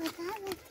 Obrigada.